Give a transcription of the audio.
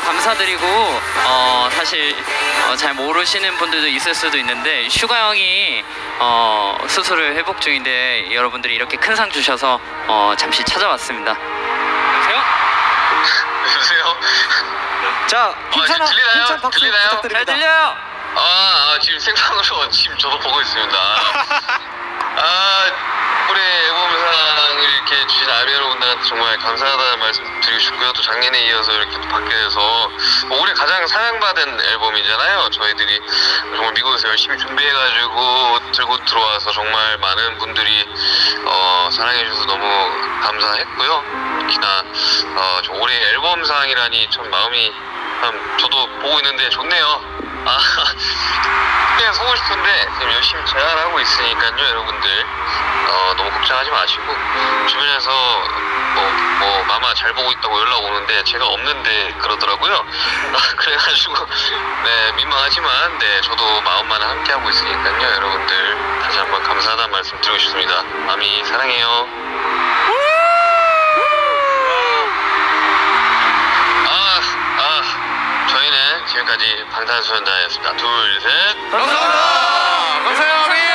감사드리고 어, 사실 어, 잘 모르시는 분들도 있을 수도 있는데 슈가 형이 어, 수술을 회복 중인데 여러분들이 이렇게 큰 상 주셔서 어, 잠시 찾아왔습니다. 여보세요? 여보세요? 자, 힘찬, 아, 지금 들리나요? 힘찬 박수 들리나요? 잘 부탁드립니다. 들려요? 아, 아, 지금 생방으로 지금 저도 보고 있습니다. 아, 올해 앨범상을 이렇게 주신 아미 여러분들한테 정말 감사하다는 말씀 드리고 싶고요. 또 작년에 이어서 이렇게 또 받게 돼서 올해 가장 사랑받은 앨범이잖아요. 저희들이 정말 미국에서 열심히 준비해가지고 들고 들어와서 정말 많은 분들이 어, 사랑해주셔서 너무 감사했고요. 특히나 어, 저 올해 앨범상이라니 참 마음이 참 저도 보고 있는데 좋네요. 아, 싶은데 지금 열심히 제안하고 있으니까요, 여러분들. 어, 너무 걱정하지 마시고 주변에서 뭐, 뭐 마마 잘 보고 있다고 연락 오는데 제가 없는데 그러더라고요. 아, 그래가지고 네 민망하지만 네 저도 마음만은 함께 하고 있으니까요, 여러분들 다시 한번 감사하다는 말씀 드리고 싶습니다. 마미 사랑해요. 아, 아, 저희는 지금까지 방탄소년단이었습니다. 둘, 셋. 감사합니다. 감사합니다.